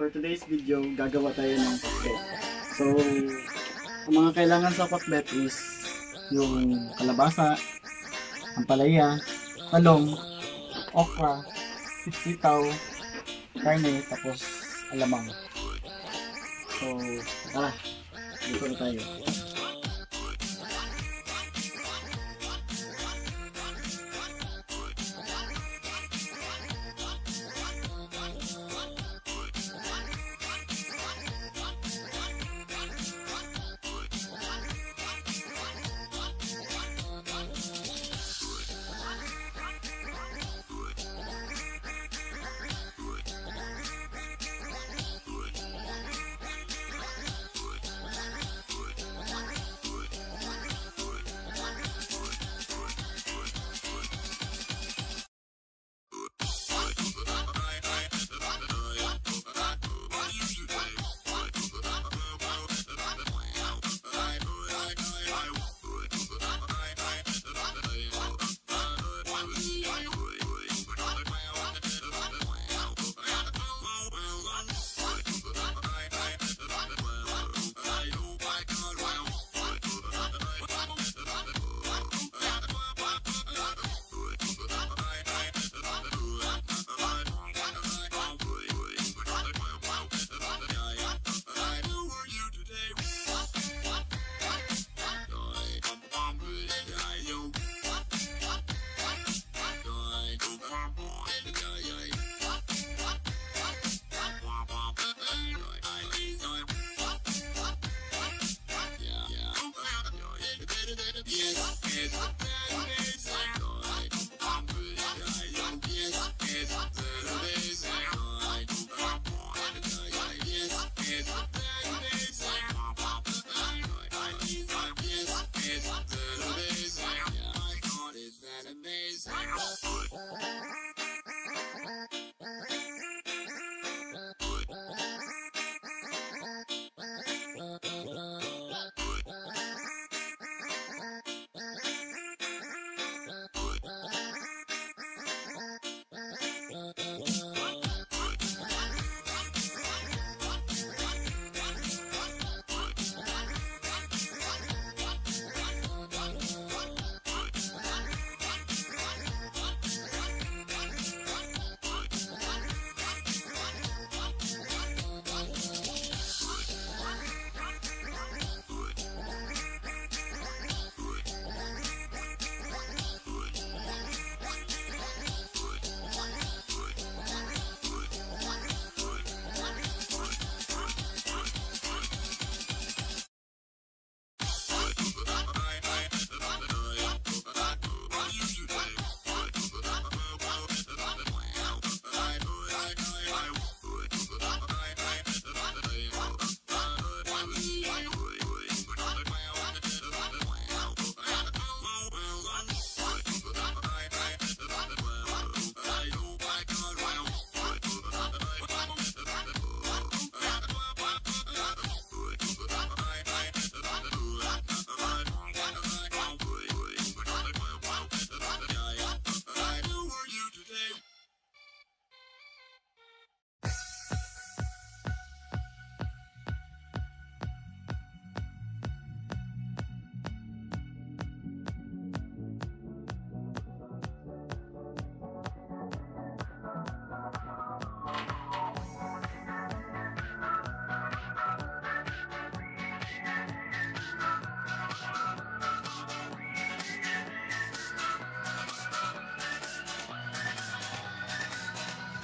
for today's video, gagawa tayo ng pakbet. So, ang mga kailangan sa pakbet is yung kalabasa, ampalaya, talong, okra, sitaw, karne, tapos alamang. So, tara, dito na tayo.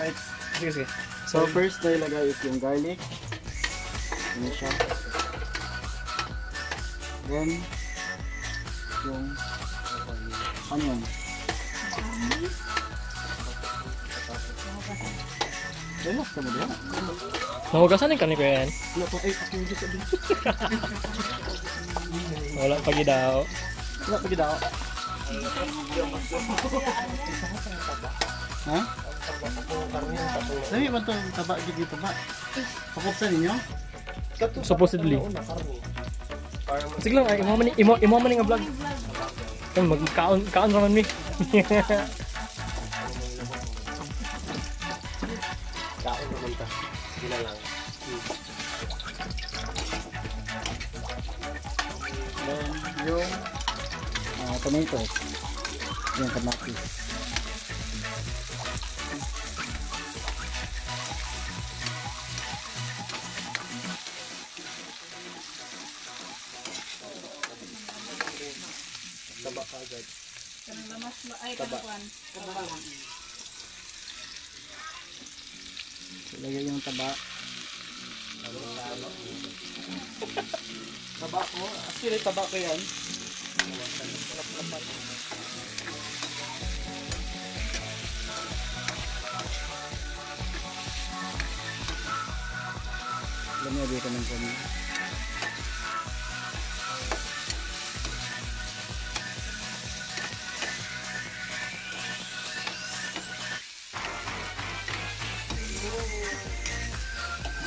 Right. Sige, sige. So, first na ilagay is yung garlic. Ano siya. Then, yung onion. Relax ka mo diyan. Nahugasan yung kaniko yan. Wala pa, eh, ako dito din. Wala pa daw. Wala pa gida ako. Ha? Dami ba itong taba dito ba? Pakupsan ninyo? Supposedly. Sige lang, ay, imo man imo imo man nga vlog. Kan magkaon kaon raman mi. Kaon naman ta. Sila lang. Then, yung ah, tomatoes. Yung kamatis. Ilagay yung taba. Taba ko? Actually, taba ko yan. Lamay dito ng kami.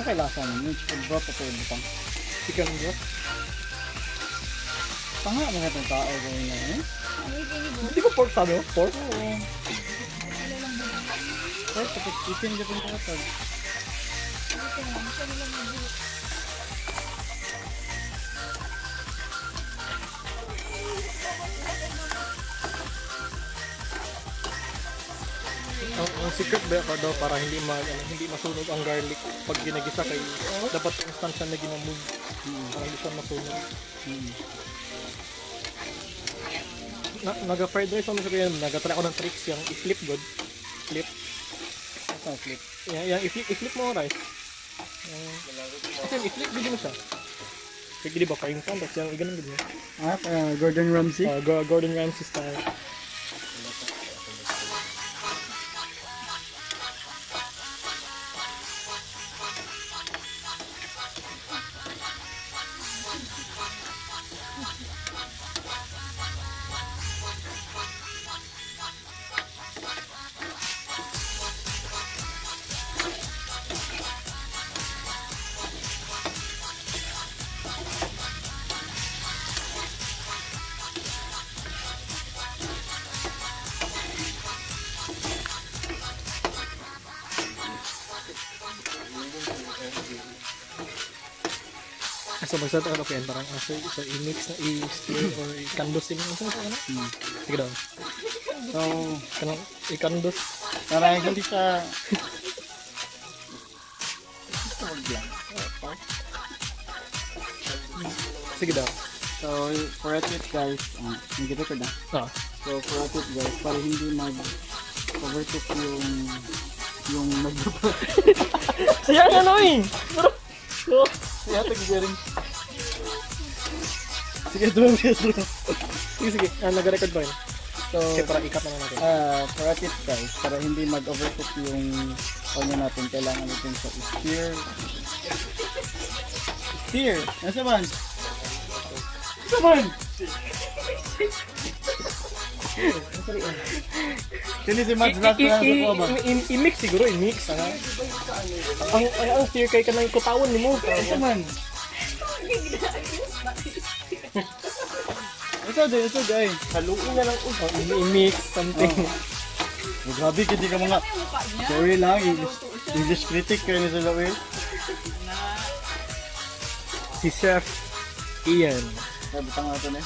Sa kay lasa mo, yung chicken broth o yung butang. Chicken broth. Tanga mga itong tao ko yun na eh. Hindi ko pork sabi mo? Pork? Oo. Ay, tapos chicken dito yung kakatag. Ang, ang secret ba ka daw para hindi ma, ano, hindi masunog ang garlic pag ginagisa kay dapat instansya na ginamog para hindi siya masunog. Hmm. Na, naga-fried rice ako sa kaya naga-try ako ng tricks yung i-flip good. Flip. Ito, flip. Yan, yan i-flip, i-flip mo rice. Yan. Kasi yung i-flip din mo siya. Kaya di ba frying pan tapos yung ganun ganun. Ah, parang Gordon Ramsay. Uh, Go- Gordon Ramsay style. So pa yan, parang uh, so, so i-mix na i-stir or i-candos din yung sa ano? Hmm. Sige daw. So, Kanang i-candos. para hindi siya... Sige daw. So, for a tip guys, ah, hindi ko na. Ah. So, for a tip guys, para hindi mag overcook yung yung nag Sayang ano eh! Pero, oh, Kaya tagbiring. Sige, doon, sige. Sige, sige. Ah, nag-record ba yun? So, Sige, para ikat na lang natin. ah for a tip guys, para hindi mag-overcook yung ano natin, kailangan natin sa stir. Stir! Nasa man? Nasa man? Kini si Mads last na sa kuha ba? I-mix siguro, i-mix. Ano? Ang, steer kay ka ng kutawan ni mo. Nasa man? Ito din, ito din. Haluin na lang. Oh, i-mix something. Oh, grabe, hindi ka mga... Sorry lang, English, English critic kayo ni sila, eh. Si Chef Ian. Ay, butang natin eh.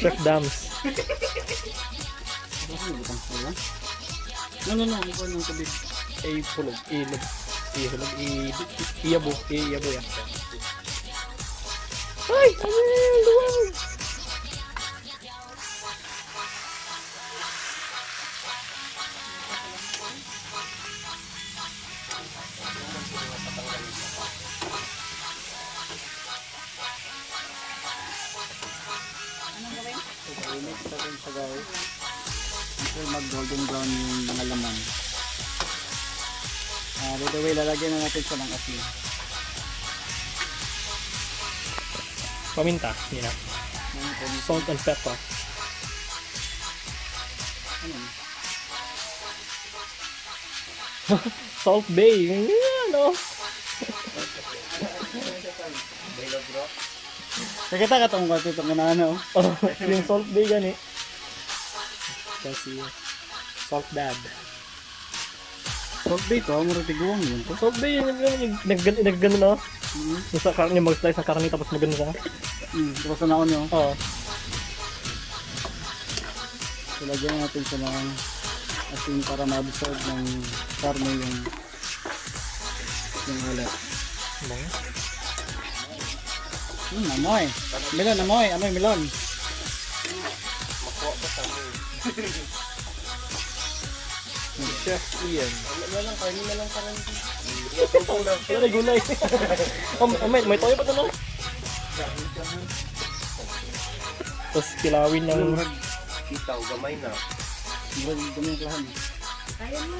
Chef Dams. Butang sila? No, no, no, mukha ng tabi. Ay, hulog. Ilog. Ihulog. I- i- Iyabo. Iyabo yan. Ay! Ano yan? Luwag! I-mix natin siya guys. Until mag golden brown yung mga laman. Ah, by the way, lalagyan na natin siya ng asin. Paminta. Yan na. Salt and pepper. Ano? Salt Bay. Yan, oh. Nakita ka itong kasi itong kanana oh. Oh, yung Salt Bay gani. Kasi Salt Dad. Salt bay ko, mura tiguang yun to. Salt Bay, yun yun nag-gano na. Mm. Yung sa karne, mag-slice ng karne tapos magano siya. Mm, tapos na ako nyo. Oo. So, lagyan natin sa mga asin para ma-absorb ng karne yung yung alat. Bango. Hmm, amoy. Melon, amoy. Amoy, melon. Chef Ian. Wala lang, karne na lang karne. Wala na gulay. oh, oh, may, may toyo pa doon, no? Tapos kilawin ng... Itaw, gamay na. Murag dumi yung klahan. Ayun na.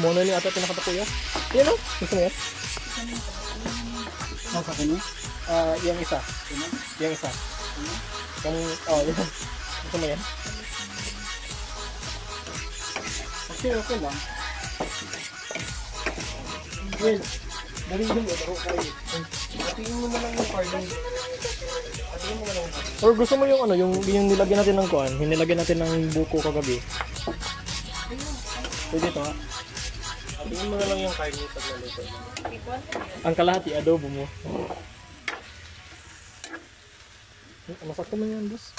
Mono ni ata pinakata kuya. Yan o. Gusto mo yan? Nasa kanya? Ah, yung isa. Yung isa. Yung, oh, yan. Gusto mo yan? Okay, okay lang. Well, dali yung laro kayo. Atingin mo na lang yung carding. Atingin mo na lang. Or gusto mo yung ano, yung, yung nilagyan natin ng kuan, yung nilagyan natin ng buko kagabi. Pwede to ha? Atingin mo na lang yung carding pag naluto. Ang kalahati, adobo mo. Masakto man yan, boss.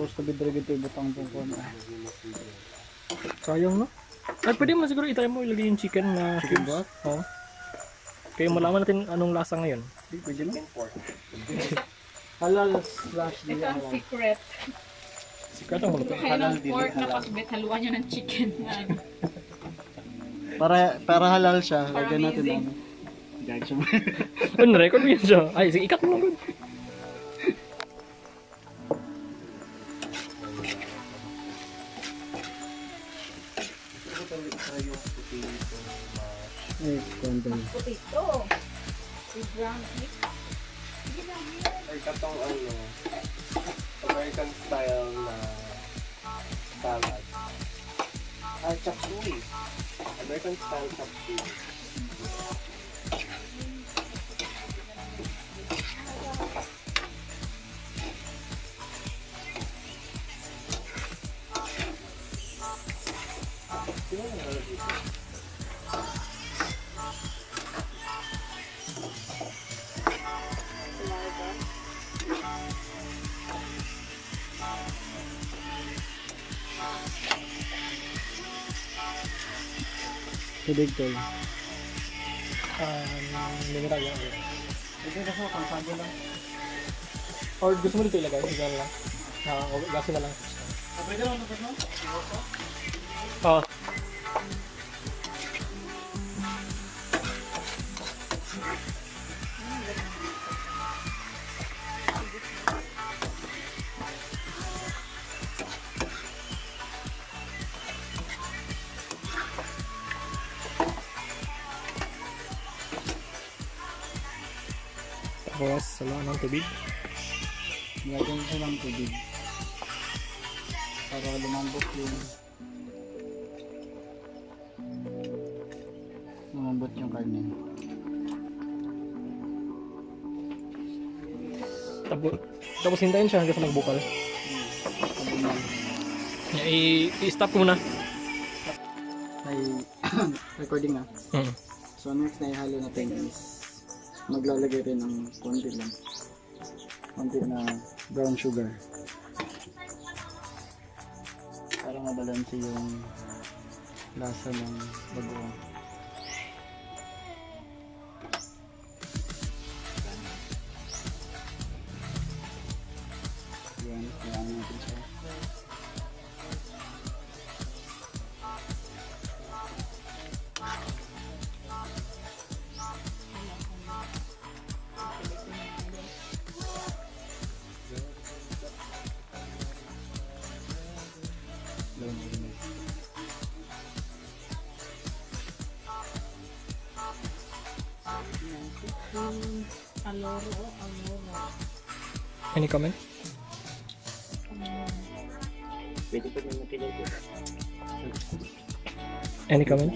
Supposed to be very good to ibutang itong kuhan. Sayang no? Ay, pwede mo siguro itry mo ilagay yung chicken na Chicken cubes. Oo. Kaya malaman natin anong lasa ngayon. Di, pwede na. Halal slash Ito ang secret. Sikat ang maluto. Kayo ng pork na pasbet, haluan nyo ng chicken. na ano. Para, para halal siya, Para lagyan natin amazing. ano. Guys, Ano, record mo yun siya. Ay, sige, ikat mo lang. Konti. Potato. With ground meat. Ay, katong ano, American style na salad. Ah, chop suey. American style chop suey. Tubig to. Um, mineral yan. Ito kasi pang sabi lang. Wala ng tubig. Lagyan siya ng tubig. Para lumambot yung lumambot yung karne. Tapos, tapos hintayin siya hanggang sa magbukal. I- i-stop ko muna. ay recording na. Hmm. So next na ihalo natin is maglalagay rin ng konti lang. Konti na brown sugar. Para mabalanse yung lasa ng bagoong. Any comment? Pwede pa nyo natin Any comment?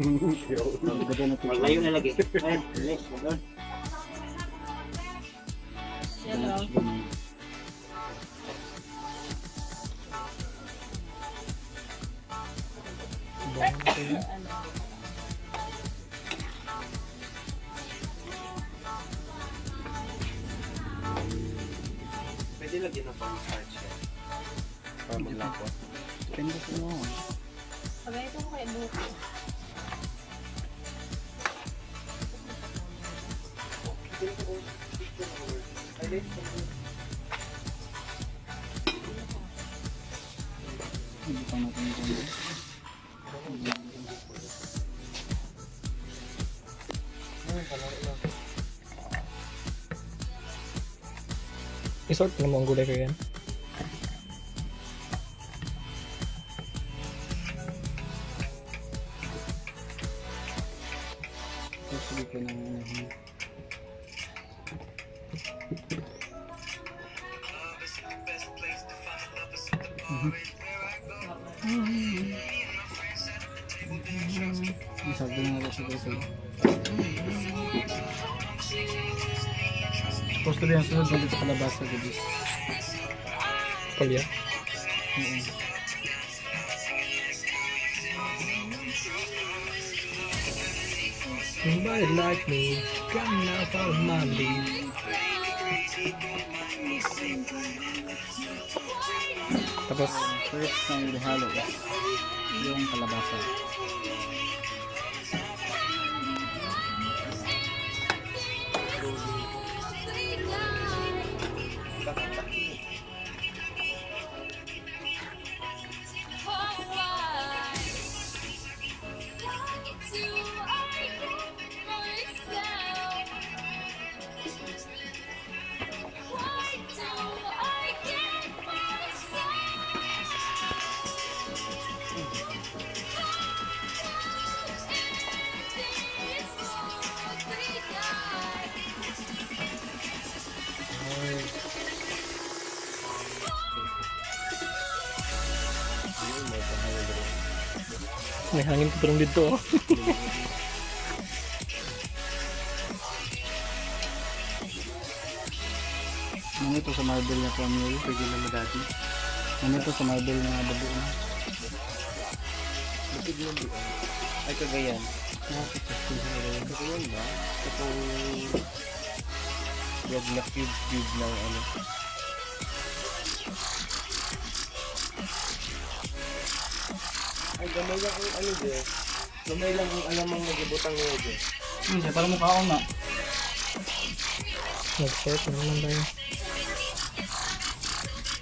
Lagyan natin siya. Maglayo na lagi. Ayan, next. Lagyan ng pang-starch yan. Para maglapot. Depende sa mo. Pagay ito ko kay buko. Hindi isort na mo ang gulay ko yan. Actually ko ng ano. Sa. Gusto rin ang sunod ulit sa kalabasa guys. Palya. Oo. Somebody like me, come now for my lead. Tapos, First na yung halo yung kalabasa. May hangin pa rin dito. oh. Ano ito sa marble na family? Pwede na madati. Ano ito sa marble na babu na? Lupig yung buo. Ay, kagayan. Kagayan ba? Itong... Yan na cube-cube ng ano. Gamay lang ang ano de. Gamay lang ang alam ang nagibutang nyo. Hmm, siya para mukha ko na. Nag-sort na naman tayo.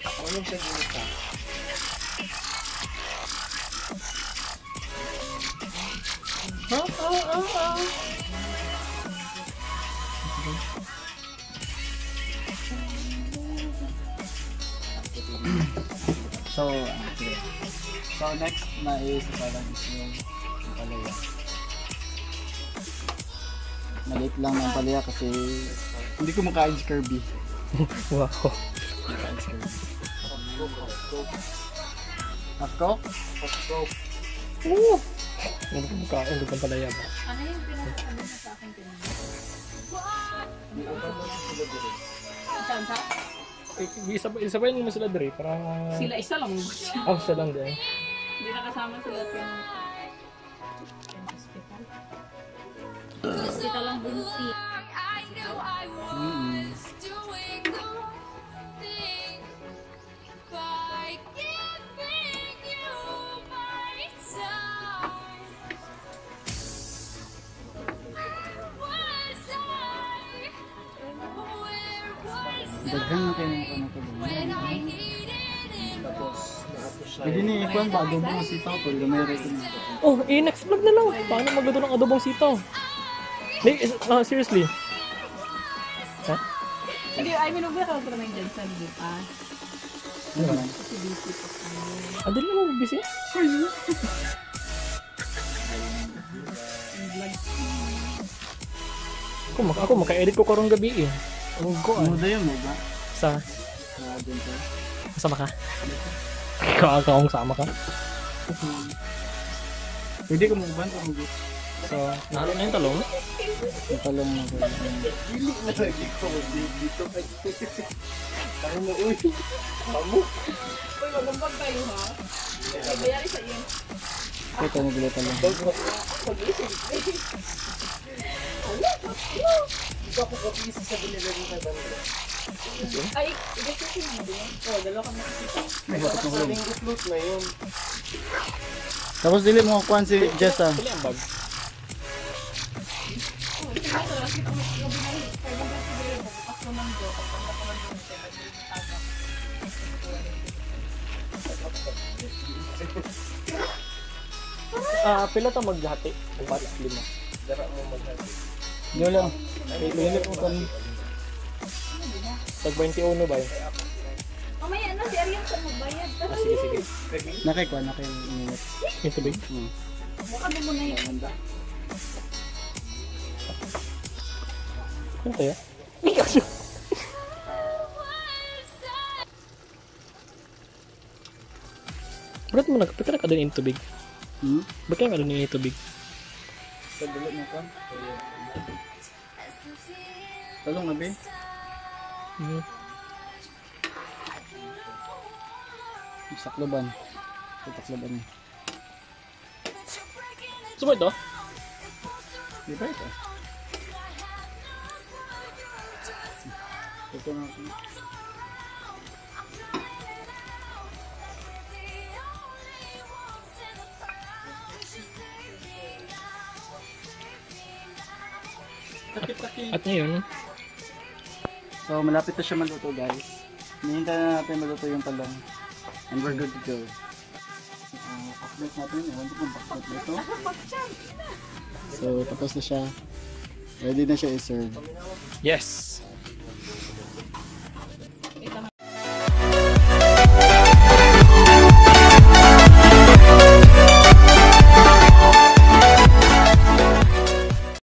Ano yung sa ginita? So, So, next na is parang is yung palaya. Maliit lang ng palaya kasi hindi ko makain si Kirby. Wow. Makain si Kirby. Ako? Hindi ko makain, ko palaya ba? Ano yung pinaka-ano mo sa akin? Eh, isa, isa pa yun mo sila dre, para... Sila isa lang. Oh, siya lang din. Hindi nakasama sila pin hospital. Hospital lang bunti. Mm-mm. Daghan na kayo ng panatulong. Pwede ni ikuan ba? Adobo ng sitaw. Pwede may rin. Oh, eh, next vlog na lang. Paano magluto ng adobong sitaw? Like, is- ah, seriously. Ha? Hindi, ay minubya ka pa naman dyan sa Lipa. Ano ba? Kasi busy pa. Ah, dali mo busy? Ang vlog. Ako, maka, ako maka-edit ko karong gabi eh. Ang ko Ano ah. da yun mo ba? Sa, Sa kasama ka? Ikaw akong sama ka? Pwede ko mo ba? Kung gusto. So, nahalo na yung talong. Yung talong na po. Dili na lagi ko. Dito kay Ano na uy. Amo. Uy, magumpag kayo ha. Ay, bayari sa iyo. Ito na bilo talong. Ikaw ko kapisi sa binila ng kabanda. Ay, ibig ko sino din. Oh, dalawa kami nakikita. Sabing utlot na yun. Tapos dili mo kuan si Jess ah. Pili ang bag. Ko ko ko. Ah, pila ta maghati? Upat, lima. Dara mo maghati. Yo lang. Lilit mo kan. Tag 21 ba yun? Mamaya na si Ariel sa magbayad. Ah, sige, sige. Nakay kuan nakay init. Yung tubig. Hmm. Mukha mo muna yun. Ano tayo? Ba't mo nag... Ba't ka nakadun yung tubig? Hmm? Ba't ka nakadun yung tubig? Sa dili mo kuan. Talong na be. Hmm. Sakloban. Sa takloban ni. So ba ito? Di ba ito? Ito na. At ngayon, So malapit na siya maluto guys. Hinihintay na natin maluto yung talong. And we're good to go. Uh, update natin. Ewan ko kung bakit ito. So tapos na siya. Ready na siya i-serve. yes!